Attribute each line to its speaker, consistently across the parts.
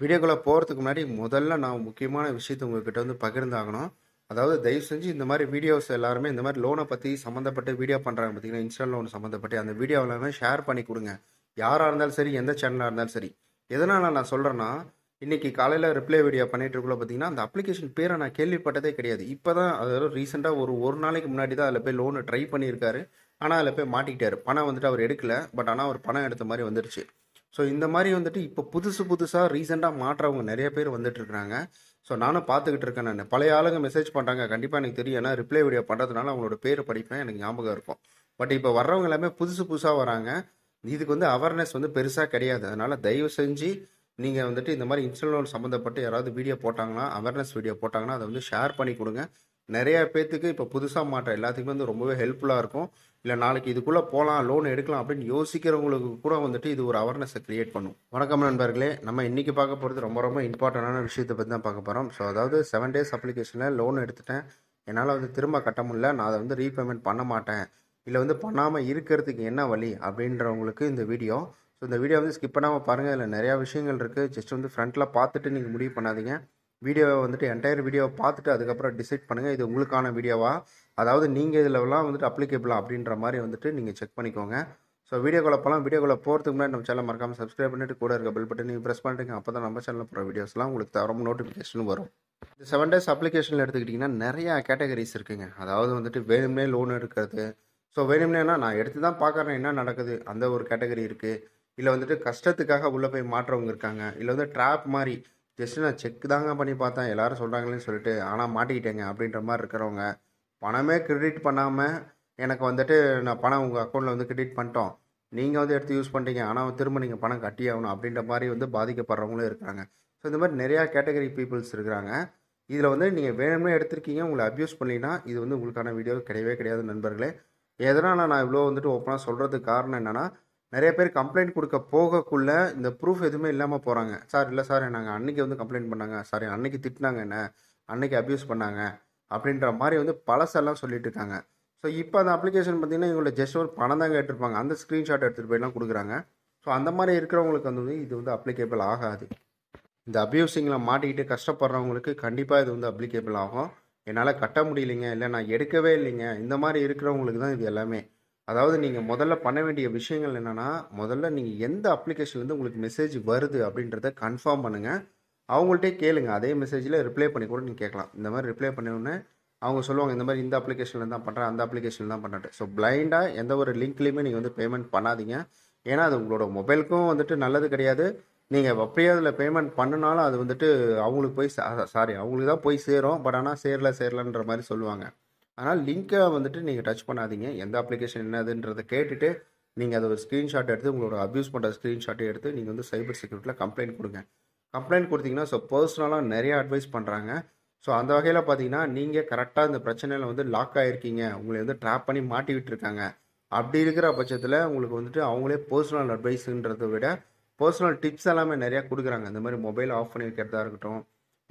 Speaker 1: வீடியோக்குள்ளே போகிறதுக்கு முன்னாடி முதல்ல நான் முக்கியமான விஷயத்த உங்ககிட்ட வந்து பகிர்ந்தாகணும். அதாவது தயவு செஞ்சு இந்த மாதிரி வீடியோஸ் எல்லாருமே இந்த மாதிரி லோனை பற்றி சம்மந்தப்பட்ட வீடியோ பண்ணுறாங்க பார்த்தீங்கன்னா இன்ஸ்டா லோன் சம்மந்தப்பட்டு அந்த வீடியோ எல்லாமே ஷேர் பண்ணி கொடுங்க. யாராக இருந்தாலும் சரி எந்த சேனலாக இருந்தாலும் சரி. எதனால் நான் சொல்கிறேன்னா இன்றைக்கி காலையில் ரிப்ளை வீடியோ பண்ணிட்டு பார்த்தீங்கன்னா அந்த அப்ளிகேஷன் பேரை நான் கேள்விப்பட்டதே கிடையாது. இப்போ தான் அதாவது ரீசெண்டாக ஒரு ஒரு நாளைக்கு முன்னாடி தான் அதில் போய் லோனு ட்ரை பண்ணியிருக்காரு. ஆனால் அதில் போய் மாட்டிக்கிட்டாரு. பணம் வந்துட்டு அவர் எடுக்கல. பட் ஆனால் அவர் பணம் எடுத்த மாதிரி வந்துருச்சு. ஸோ இந்த மாதிரி வந்துட்டு இப்போ புதுசு புதுசாக ரீசெண்டாக மாற்றவங்க நிறைய பேர் வந்துட்டு இருக்காங்க. ஸோ நானும் பார்த்துக்கிட்டு இருக்கேன் நான். பழைய ஆளுங்க மெசேஜ் பண்ணுறாங்க கண்டிப்பாக எனக்கு தெரியும். ஏன்னா ரிப்ளை வீடியோ பண்ணுறதுனால அவங்களோட பேர் படிப்பேன். எனக்கு ஞாபகம் இருக்கும். பட் இப்போ வர்றவங்க எல்லாமே புதுசு புதுசாக வராங்க. இதுக்கு வந்து அவேர்னஸ் வந்து பெருசாக கிடையாது. அதனால் தயவு செஞ்சு நீங்கள் வந்துட்டு இந்த மாதிரி இன்ஸ்டால் சம்மந்தப்பட்டு யாராவது வீடியோ போட்டாங்கன்னா அவேர்னஸ் வீடியோ போட்டாங்கன்னா அதை வந்து ஷேர் பண்ணி கொடுங்க. நிறைய பேர்த்துக்கு இப்போ புதுசாக மாற்ற எல்லாத்துக்குமே வந்து ரொம்பவே ஹெல்ப்ஃபுல்லாக இருக்கும். இல்லை நாளைக்கு இதுக்குள்ளே போகலாம் லோன் எடுக்கலாம் அப்படின்னு யோசிக்கிறவங்களுக்கு கூட வந்துட்டு இது ஒரு அவேர்னஸை க்ரியேட் பண்ணும். வணக்கம் நண்பர்களே நம்ம இன்றைக்கி பார்க்க போகிறது ரொம்ப ரொம்ப இம்பார்ட்டண்டான விஷயத்தை பற்றி தான் பார்க்க போகிறோம் ஸோ அதாவது செவன் டேஸ் அப்ளிகேஷனில் லோன் எடுத்துட்டேன். என்னால் வந்து திரும்ப கட்ட முடியல. நான் அதை வந்து ரீபேமெண்ட் பண்ண மாட்டேன். இல்லை வந்து பண்ணாமல் இருக்கிறதுக்கு என்ன வழி அப்படின்றவங்களுக்கு இந்த வீடியோ ஸோ இந்த வீடியோ வந்து ஸ்கிப் பண்ணாமல் பாருங்கள் இதில் நிறையா விஷயங்கள் இருக்குது ஜஸ்ட் வந்து ஃப்ரண்ட்டில் பார்த்துட்டு நீங்கள் முடிவு பண்ணாதீங்க. வீடியோவை வந்துட்டு என்டையர் வீடியோவை பார்த்துட்டு அதுக்கப்புறம் டிசைட் பண்ணுங்கள் இது உங்களுக்கான வீடியோவா அதாவது நீங்கள் இதிலலாம் வந்துட்டு அப்ளிகேபிளா அப்படின்ற மாதிரி வந்துட்டு நீங்கள் செக் பண்ணிக்கோங்க. ஸோ வீடியோக்குள்ள போகலாம் வீடியோக்குள்ள போகிறதுக்கு முன்னாடி நம்ம சேனல் மறக்காமல் சப்ஸ்கிரைப் பண்ணிட்டு கூட இருக்க பெல் பட்டன் நீங்கள் ப்ரெஸ் பண்ணிட்டுங்க அப்போ தான் நம்ம சேனலில் போகிற வீடியோஸ்லாம் உங்களுக்கு தரம் நோட்டிஃபிகேஷன் வரும். இந்த செவன் டேஸ் அப்ளிகேஷனில் எடுத்துக்கிட்டிங்கன்னா நிறையா கேட்டகரிஸ் இருக்குங்க. அதாவது வந்துட்டு வேணும்னே லோன் எடுக்கிறது. ஸோ வேணும்னேனா நான் எடுத்து தான் பார்க்குறேன் என்ன நடக்குது. அந்த ஒரு கேட்டகரி இருக்குது இல்லை வந்துட்டு கஷ்டத்துக்காக உள்ளே போய் மாற்றவங்க இருக்காங்க. இல்லை வந்து ட்ராப் மாதிரி ஜஸ்ட்டு நான் செக் தாங்க பண்ணி பார்த்தேன். எல்லாரும் சொல்கிறாங்களேன்னு சொல்லிட்டு ஆனால் மாட்டிக்கிட்டேங்க. அப்படின்ற மாதிரி இருக்கிறவங்க பணமே கிரெடிட் பண்ணாமல் எனக்கு வந்துட்டு நான் பணம் உங்கள் அக்கௌண்ட்டில் வந்து கிரெடிட் பண்ணிட்டோம். நீங்கள் வந்து எடுத்து யூஸ் பண்ணுறீங்க ஆனால் திரும்ப நீங்கள் பணம் கட்டி ஆகணும் அப்படின்ற மாதிரி வந்து பாதிக்கப்படுறவங்களும் இருக்காங்க. ஸோ இந்த மாதிரி நிறையா கேட்டகரி பீப்புள்ஸ் இருக்கிறாங்க. இதில் வந்து நீங்கள் வேணும்னே எடுத்திருக்கீங்க. உங்களை அப்யூஸ் பண்ணினா இது வந்து உங்களுக்கான வீடியோ கிடையவே கிடையாது நண்பர்களே. எதனால் நான் இவ்வளோ வந்துட்டு ஓப்பனாக சொல்கிறதுக்கு காரணம் என்னென்னா நிறைய பேர் கம்ப்ளைண்ட் கொடுக்க போகக்குள்ள இந்த ப்ரூஃப் எதுவுமே இல்லாமல் போகிறாங்க சார் இல்லை சார் நாங்கள் அன்னைக்கு வந்து கம்ப்ளைண்ட் பண்ணாங்க. சார் அன்னைக்கு திட்டினாங்க என்ன? அன்னைக்கு அப்யூஸ் பண்ணாங்க. அப்படின்ற மாதிரி வந்து பழசெல்லாம் சொல்லிட்டு இருக்காங்க. ஸோ இப்போ அந்த அப்ளிகேஷன் பார்த்தீங்கன்னா இவங்கள ஜஸ்ட் ஒரு பணம் தான் கேட்டிருப்பாங்க. அந்த ஸ்க்ரீன்ஷாட் எடுத்துகிட்டு போய்லாம் கொடுக்குறாங்க. ஸோ அந்த மாதிரி இருக்கிறவங்களுக்கு வந்து இது வந்து அப்ளிகேபிள் ஆகாது. இந்த அப்யூசிங்கில் மாட்டிக்கிட்டு கஷ்டப்படுறவங்களுக்கு கண்டிப்பாக இது வந்து அப்ளிகேபிள் ஆகும். என்னால் கட்ட முடியலைங்க இல்லை நான் எடுக்கவே இல்லைங்க. இந்த மாதிரி இருக்கிறவங்களுக்கு தான் இது எல்லாமே. அதாவது நீங்கள் முதல்ல பண்ண வேண்டிய விஷயங்கள் என்னென்னா முதல்ல நீங்கள் எந்த அப்ளிகேஷன்லேருந்து உங்களுக்கு மெசேஜ் வருது அப்படின்றத கன்ஃபார்ம் பண்ணுங்கள் அவங்கள்ட்டே கேளுங்க. அதே மெசேஜில் ரிப்ளை பண்ணி கூட நீங்கள் கேட்கலாம். இந்த மாதிரி ரிப்ளை பண்ண அவங்க சொல்லுவாங்க இந்த மாதிரி இந்த அப்ளிகேஷனில் தான் பண்ணுறேன் அந்த அப்ளிகேஷனில் தான் பண்ணுறேன் ஸோ பிளைண்டாக எந்த ஒரு லிங்க்லேயுமே நீங்கள் வந்து பேமெண்ட் பண்ணாதீங்க. ஏன்னா அது உங்களோட மொபைலுக்கும் வந்துட்டு நல்லது கிடையாது. நீங்கள் அப்படியே அதில் பேமெண்ட் பண்ணினாலும் அது வந்துட்டு அவங்களுக்கு போய் சாரி அவங்களுக்கு தான் போய் சேரும். பட் ஆனால் சேரல சேரலன்ற மாதிரி சொல்லுவாங்க. ஆனால் லிங்க்கை வந்துட்டு நீங்கள் டச் பண்ணாதீங்க. எந்த அப்ளிகேஷன் என்னதுன்றதை கேட்டுட்டு நீங்கள் அதை ஒரு ஸ்க்ரீன்ஷாட் எடுத்து உங்களோட அப்யூஸ் பண்ணுற ஸ்க்ரீன்ஷாட்டை எடுத்து நீங்கள் வந்து சைபர் செக்யூரிட்டியில் கம்ப்ளைண்ட் கொடுங்க. கம்ப்ளைண்ட் கொடுத்தீங்கன்னா ஸோ பர்சனலாக நிறைய அட்வைஸ் பண்ணுறாங்க ஸோ அந்த வகையில் பார்த்தீங்கன்னா நீங்கள் கரெக்டாக இந்த பிரச்சனையில் வந்து லாக் ஆகிருக்கீங்க உங்களை வந்து ட்ராப் பண்ணி மாட்டி விட்டுருக்காங்க. அப்படி இருக்கிற பட்சத்தில் உங்களுக்கு வந்துட்டு அவங்களே பர்சனல் அட்வைஸுன்றதை விட பர்சனல் டிப்ஸ் எல்லாமே நிறையா கொடுக்குறாங்க. இந்த மாதிரி மொபைல் ஆஃப் பண்ணி வைக்கிறதா இருக்கட்டும்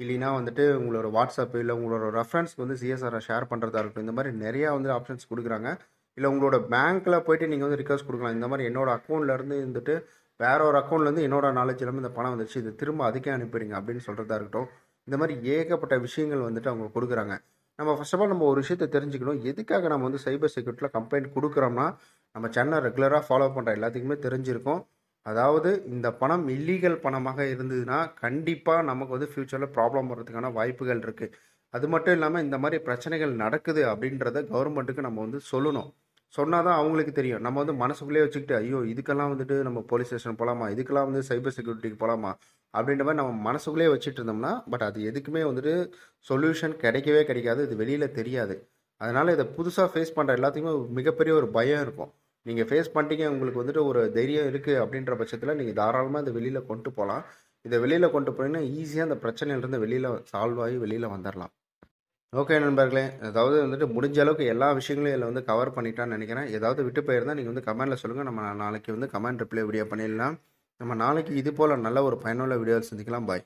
Speaker 1: இல்லைனா வந்துட்டு உங்களோட வாட்ஸ்அப் இல்லை உங்களோட ரெஃபரன்ஸ்க்கு வந்து சிஎஸ்ஆரை ஷேர் பண்ணுறதா இருக்கட்டும் இந்த மாதிரி நிறையா வந்து ஆப்ஷன்ஸ் கொடுக்குறாங்க. இல்லை உங்களோட பேங்க்கில் போயிட்டு நீங்கள் வந்து ரிக்வஸ்ட் கொடுக்கலாம். இந்த மாதிரி என்னோட அக்கௌண்ட்லேருந்து இருந்துட்டு வேற ஒரு அக்கௌண்ட்லேருந்து என்னோட நாலேஜ் எல்லாமே இந்த பணம் வந்துச்சு இது திரும்ப அதுக்கே அனுப்பிடுங்க அப்படின்னு சொல்கிறதா இருக்கட்டும். இந்த மாதிரி ஏகப்பட்ட விஷயங்கள் வந்துட்டு அவங்க கொடுக்குறாங்க. நம்ம ஃபர்ஸ்ட் ஆஃப் ஆல் நம்ம ஒரு விஷயத்தை தெரிஞ்சுக்கணும். எதுக்காக நம்ம வந்து சைபர் செக்யூரிட்டியில் கம்ப்ளைண்ட் கொடுக்குறோம்னா நம்ம சேனல் ரெகுலராக ஃபாலோ பண்ணுற எல்லாத்துக்குமே தெரிஞ்சிருக்கும். அதாவது இந்த பணம் இல்லீகல் பணமாக இருந்ததுன்னா கண்டிப்பாக நமக்கு வந்து ஃப்யூச்சரில் ப்ராப்ளம் வர்றதுக்கான வாய்ப்புகள் இருக்குது அது மட்டும் இல்லாமல் இந்த மாதிரி பிரச்சனைகள் நடக்குது அப்படின்றத கவர்மெண்ட்டுக்கு நம்ம வந்து சொல்லணும். சொன்னால் தான் அவங்களுக்கு தெரியும். நம்ம வந்து மனசுக்குள்ளேயே வச்சுக்கிட்டு ஐயோ இதுக்கெல்லாம் வந்துட்டு நம்ம போலீஸ் ஸ்டேஷன் போகலாமா இதுக்கெல்லாம் வந்து சைபர் செக்யூரிட்டிக்கு போகலாமா அப்படின்ற மாதிரி நம்ம மனசுக்குள்ளேயே வச்சுட்டு இருந்தோம்னா பட் அது எதுக்குமே வந்துட்டு சொல்யூஷன் கிடைக்கவே கிடைக்காது. இது வெளியில் தெரியாது. அதனால் இதை புதுசாக ஃபேஸ் பண்ணுற எல்லாத்துக்குமே மிகப்பெரிய ஒரு பயம் இருக்கும். நீங்கள் ஃபேஸ் பண்ணிட்டீங்க உங்களுக்கு வந்துட்டு ஒரு தைரியம் இருக்குது அப்படின்ற பட்சத்தில் நீங்கள் தாராளமாக இந்த வெளியில் கொண்டு போகலாம் இதை வெளியில் கொண்டு போனீங்கன்னா ஈஸியாக அந்த பிரச்சனையிலேருந்து வெளியில் சால்வ் ஆகி வெளியில் வந்துடலாம் ஓகே நண்பர்களே அதாவது வந்துட்டு முடிஞ்ச அளவுக்கு எல்லா விஷயங்களையும் இதில் வந்து கவர் பண்ணிட்டான்னு நினைக்கிறேன். ஏதாவது விட்டு போயிருந்தால் நீங்கள் வந்து கமெண்ட்டில் சொல்லுங்கள் நம்ம நாளைக்கு வந்து கமெண்ட் ரிப்ளை வீடியோ பண்ணிடலாம். நம்ம நாளைக்கு இது போல் நல்ல ஒரு பயனுள்ள வீடியோவில் சந்திக்கலாம். பாய்